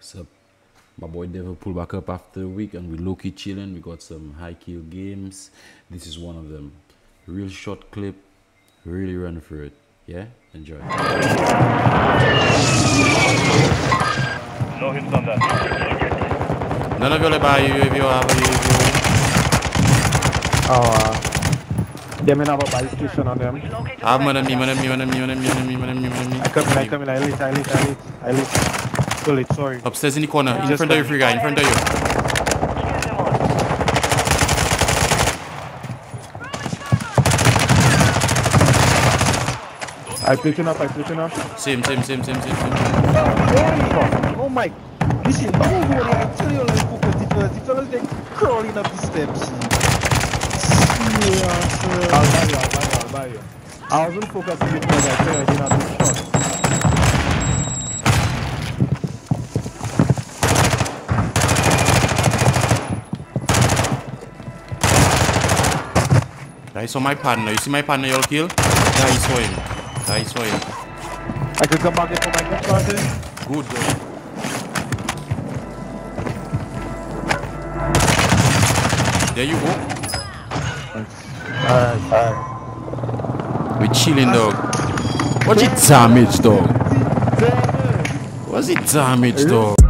So my boy Devil pulled back up after a week and we low key chilling. We got some high kill games. This is one of them. Real short clip. Really run through it. Yeah? Enjoy. No hits on that. None of you buy you if you have a UAV. Oh, uh, them in have a buy station on them. Man and me, man and me, man and me, man and me, man and me, man and me, man and me. I come in, I come in, I lit, I lit, I lit, I lit. Still lit, sorry. Upstairs in the corner, in front of you, one. free guy, in front of you. I picking up, I picking up. Same, same, same, same, same, same. Oh my! Listen, don't worry. I tell you, like, focus the first. The fellas they crawling up the steps. Serious. I'll buy you, I'll buy you, I'll buy you. I wasn't focusing because I said I didn't have the shot. I saw my partner. You see my partner you'll kill? I saw him. I saw him. I could come back in for my next party. Good girl. There you go. Alright, alright. We're chilling dog. What's it damage dog? What's it damage dog?